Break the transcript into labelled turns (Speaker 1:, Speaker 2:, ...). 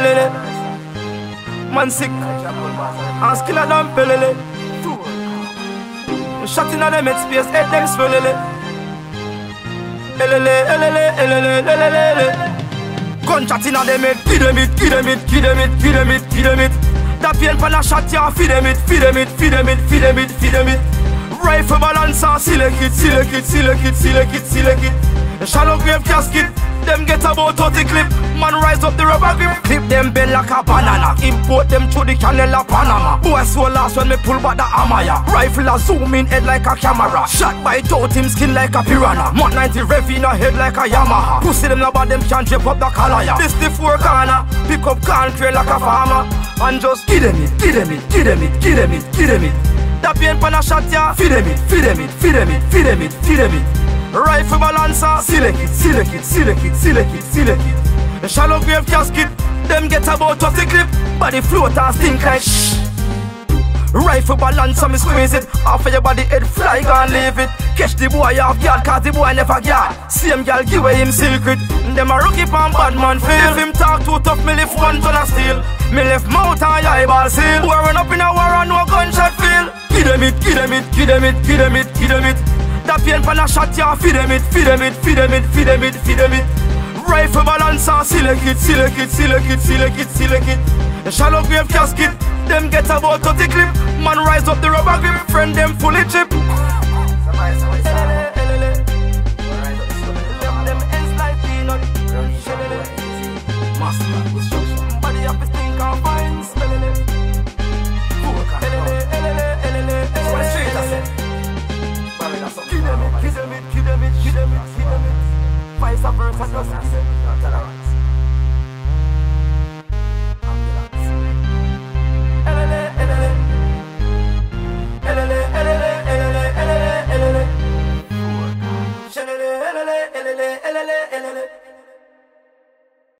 Speaker 1: pelele. Man sik An skila dan pelele. M chati nan dem et spes et dem svelele. Elele, elele, elele, elele, elele. Kon chati nan dem et Kidemit, kidemit, kidemit, kidemit, kidemit Da pien pan la chati an fidemit, fidemit, fidemit, fidemit, fidemit Rifle balance an silekit, silekit, silekit, silekit, silekit Shallow grave casket. Dem get about 30 clip e Man rise up the rubber grip, clip them bend like a banana. Import them through the canal of Panama. Boy so last when me pull back the hammer ya. Rifle a zoom in head like a camera. Shot by doubt him skin like a piranha. Mont 90 rev in a head like a Yamaha. Pussy them about them can't drip up the collar ya. This the four corner, pick up concrete like a farmer. And just give them it, give them it, give them it, give them it, give them it. That pain pan a shot ya. Feed them it, feed them it, feed them it, feed them it, feed them it. Rifle balancer, select it, select it, select it, select it, select it. A shallow grave casket, them get about 20 clip, body float and stink like shh. Rifle balancer, me squeeze it, off of your body head fly, gon' leave it. Catch the boy off guard, cause the boy never guard. Same girl give him secret. Them a rookie pan bad man feel. If him talk too tough, me lift one ton of steel. Me left mouth and eyeball seal. Run up in a war and no gunshot feel. Give them it, give them it, give them it, give them it, give them it. That pain pan a shot, yeah, feed them it, feed them it, feed them it, feed them it, feed them it. Rifle balancer, select it, select it, select it, select it, select it. The shallow grave casket, them get about 30 clip. Man rise up the rubber grip, friend them fully chip. Body elele, elele. Shelele, elele, elele, elele, elele.